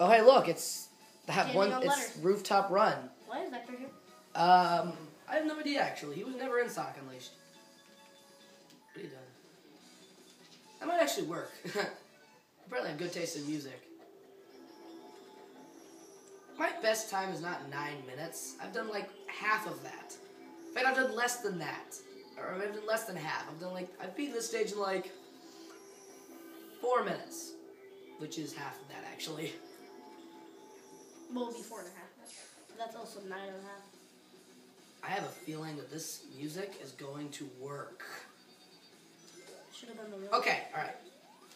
Oh, hey, look, it's that Standing one. on It's letters. rooftop run. Why is Vector here? Um, I have no idea actually. He was never in Sonic Unleashed. What are you doing? That might actually work. Apparently, I have good taste in music. My best time is not nine minutes. I've done like half of that. In fact, I've done less than that, or I've done less than half. I've done like I've beaten this stage in like four minutes, which is half of that actually. Well, it'll be four and a half. That's also nine and a half. I have a feeling that this music is going to work. Should have done the real. Okay, all right.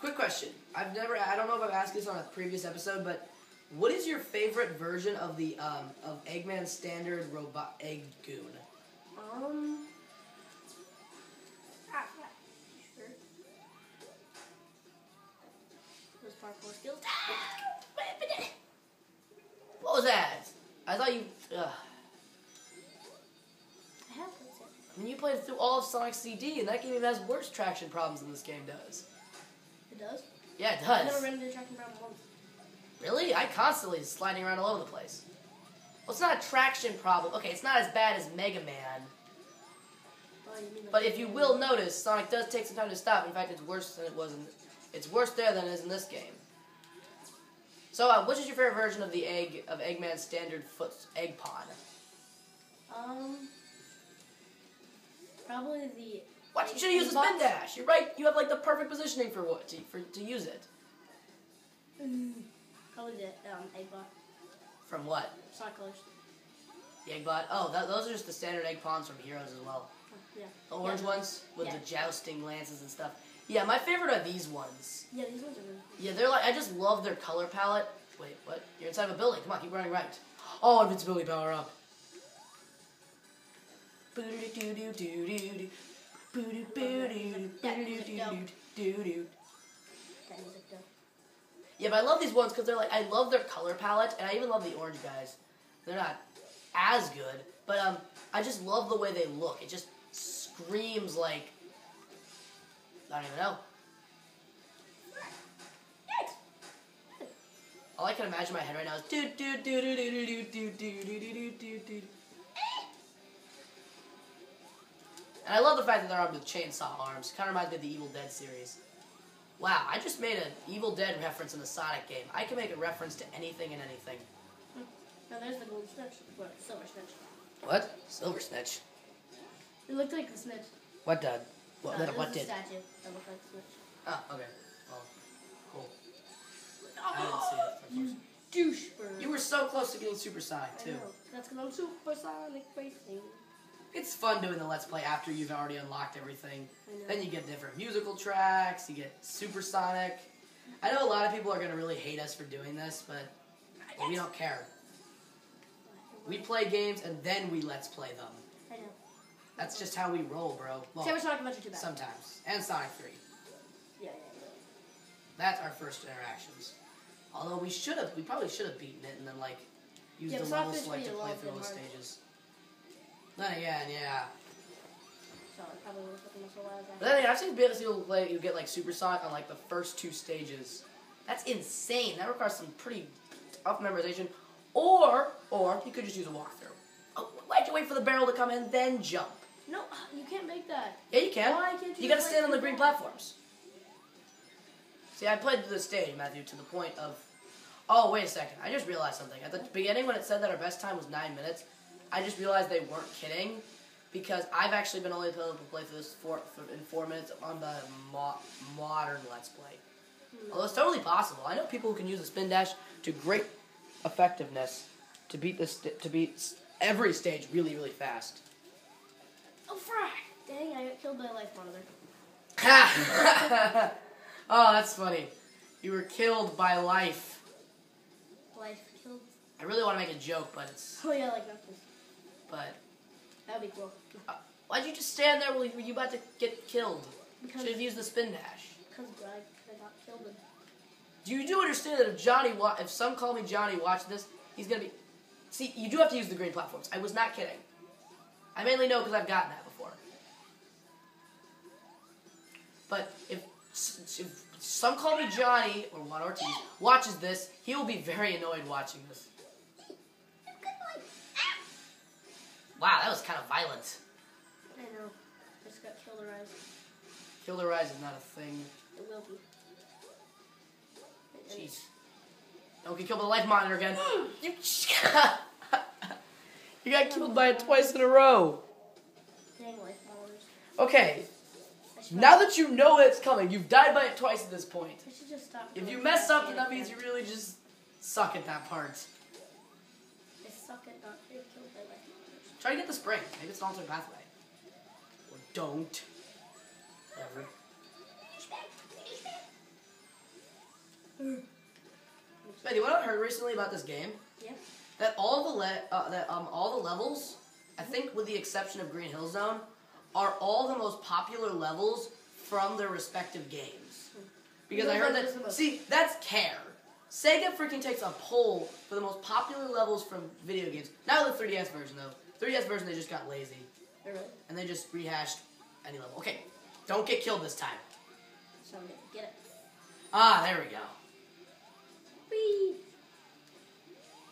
Quick question. I've never. I don't know if I've asked this on a previous episode, but what is your favorite version of the um, of Eggman Standard Robot Egg Goon? Um. Ah, yeah. Sure. Those parkour skills. What was that? I thought you. Ugh. I have played. I mean, you played through all of Sonic CD, and that game even has worse traction problems than this game does. It does? Yeah, it does. I've never ran into a tracking problem once. Really? I constantly sliding around all over the place. Well, it's not a traction problem. Okay, it's not as bad as Mega Man. Oh, But if you will notice, Sonic does take some time to stop. In fact, it's worse than it was in. It's worse there than it is in this game. So, uh, which is your favorite version of the egg of Eggman's standard foot egg pod? Um. Probably the. What? You should have used the spin dash. You're right. You have like the perfect positioning for what to, for to use it. Mm, Probably the um, Eggbot. From what? Colors. The eggbot. Oh, that, those are just the standard egg pawns from Heroes as well. Yeah. The orange Yeah. ones with Yeah. the jousting lances and stuff. Yeah, my favorite are these ones. Yeah, these ones are really cool. Yeah, they're like I just love their color palette. Wait, what? You're inside of a building. Come on, keep running right. Oh, invincibility power up. Yeah, but I love these ones because they're like I love their color palette, and I even love the orange guys. They're not as good, but um, I just love the way they look. It just screams like I don't even know. All I can imagine in my head right now is do do do do do do do do do do do do do. And I love the fact that they're armed with chainsaw arms. Kind of reminds me of the Evil Dead series. Wow, I just made an Evil Dead reference in the Sonic game. I can make a reference to anything and anything. Now there's the golden snitch. What? Silver snitch. What? Silver Snitch. It looked like the snitch. What did? What, Uh, what, it was what a did? statue that looked like the snitch. Oh, okay. Well, cool. I didn't see it. You unfortunately. douchebag. You were so close to getting supersonic I too. know. That's because I'm supersonic racing. It's fun doing the Let's Play after you've already unlocked everything. I know. Then you get different musical tracks, you get supersonic. I know a lot of people are gonna really hate us for doing this, but we don't care. We play games and then we Let's Play them. That's just how we roll, bro. Well, Sonic Adventure 2 back. sometimes. And Sonic 3. Yeah, yeah, yeah. That's our first interactions. Although we should have, we probably should have beaten it and then like used Yeah, the Sonic level select to play through all the stages. Then again, yeah. So probably would have taken us a while But then again, I've seen bits you'll play, you get like supersonic on like the first two stages. That's insane. That requires some pretty tough memorization. Or, or you could just use a walkthrough. Oh, why'd you wait for the barrel to come in then jump? No, uh, you can't make that. Yeah, you can. Why can't you You gotta stand on the green platforms. See, I played the stage, Matthew, to the point of. Oh, wait a second. I just realized something. At the beginning, when it said that our best time was nine minutes, I just realized they weren't kidding. Because I've actually been only able to play through this for, for, in four minutes on the mo- modern Let's Play. Hmm. Although it's totally possible. I know people who can use the spin dash to great effectiveness to beat this to beat every stage really really fast. Oh, frack! Dang, I got killed by a life monitor. oh, that's funny. You were killed by life. Life killed. I really want to make a joke, but it's Oh, yeah, like Knuckles. but That would be cool. uh, why'd you just stand there? Were you, were you about to get killed? Because, Should have used the spin dash. because I, I got killed. And, Do you do understand that if Johnny, wa- if some call me Johnny, watch this, he's gonna be. See, you do have to use the green platforms. I was not kidding. I mainly know because I've gotten that before. But if if some call me Johnny or Juan Ortiz watches this, he will be very annoyed watching this. Wow, that was kind of violent. I know. I just got killed or eyes. Killer Rise is not a thing. It will be. Jeez. Don't get killed by the life monitor again. you got killed by it twice in a row. Dang life monitors. Okay, now that you know it's coming, you've died by it twice at this point. I should just stop. If you mess up, then that means you really just suck at that part. I suck at not getting killed by life monitors. Try to get the spring. Maybe it's an alternate pathway. Or don't. Ever. Betty, what I heard recently about this game? Yeah. That all the le- uh, that um all the levels, I think with the exception of Green Hill Zone, are all the most popular levels from their respective games. Because I heard one is the that. See, that's care. Sega freaking takes a poll for the most popular levels from video games. Not the 3DS version though. 3DS version they just got lazy Really? and they just rehashed any level. Okay, don't get killed this time. So get it. Ah, there we go. Whee!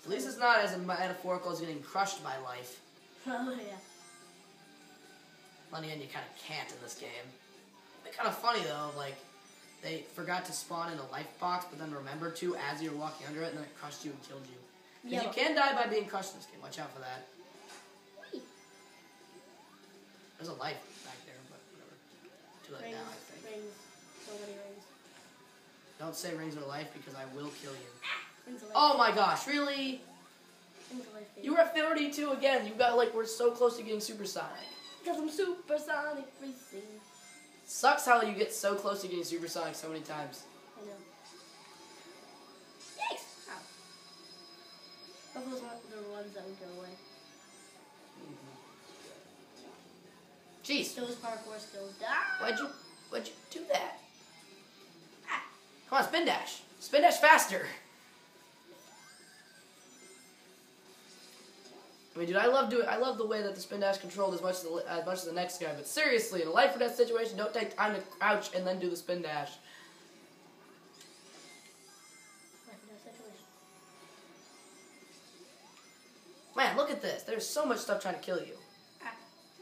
At least it's not as metaphorical as getting crushed by life. Oh yeah. On the end, you kind of can't in this game. It's kind of funny though, like they forgot to spawn in a life box, but then remembered to as you were walking under it, and then it crushed you and killed you. Yeah. you can die by being crushed in this game. Watch out for that. Whee! There's a life back there, but whatever. Too late Rings, now, I think. rings. So many rings. Don't say rings of life because I will kill you. Ah! Rings of life. Oh my gosh, really? Rings of life. baby. You were at 32 again. You got like we're so close to getting supersonic. Because I'm supersonic racing. Sucks how you get so close to getting supersonic so many times. I know. Yikes! Ow. Those aren't the ones that would go away. Jeez, Those parkour skills. die. why'd you why'd you do that? Ah, Come on, spin dash. Spin dash faster. I mean, dude, I love doing. I love the way that the spin dash controlled as much as the, as much as the next guy. But seriously, in a life or death situation, don't take time to crouch and then do the spin dash. Life and death situation. Man, look at this. There's so much stuff trying to kill you. Ah.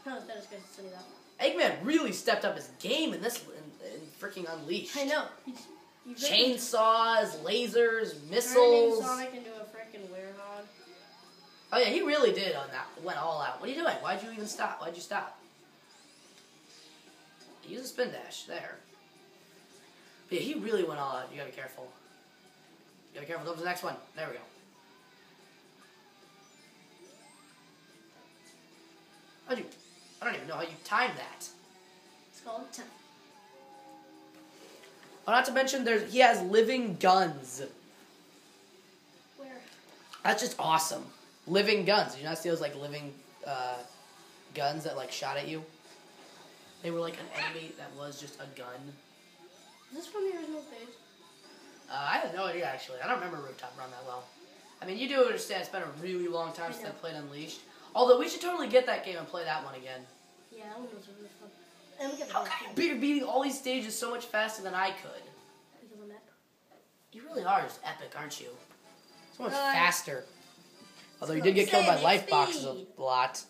No, it's better to that. Eggman really stepped up his game in this in, in freaking Unleashed. I know. You, you Chainsaws, lasers, missiles. Oh yeah, he really did on that. Went all out. What are you doing? Why'd you even stop? Why'd you stop? Use a spin dash there. But yeah, he really went all out. You gotta be careful. You gotta be careful. Go to the next one. There we go. How'd you? I don't even know how you timed that. It's called time. Oh, not to mention, there's he has living guns. Where? That's just awesome. Living guns. Did you not see those like living uh, guns that like shot at you? They were like an enemy that was just a gun. Is this from the original stage? Uh, I have no idea actually. I don't remember Rooftop Run that well. I mean, you do understand it's been a really long time I since I played Unleashed. Although we should totally get that game and play that one again. Yeah, that one was really fun. And we got How best you're beating all these stages so much faster than I could? because I'm epic. You really are just epic, aren't you? So much Uh, faster. Although you did get killed by life boxes a lot.